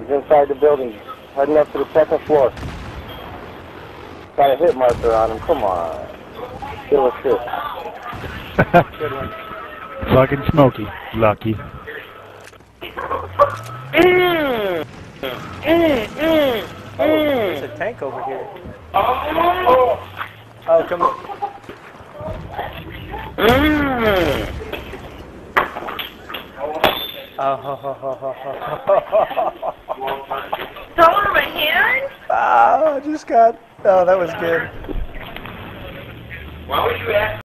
He's inside the building, heading up to the second floor. Got a hit marker on him. Come on. Kill a shit. Good one. Fucking Smokey. Lucky. Mm. Mm, mm, Oh, there's a tank over here. Oh, come on. mm. Oh, ho, ho, ho, ho, ho, ho. Throw him a hand? Oh, I just got. Oh, that was good. Why would you ask?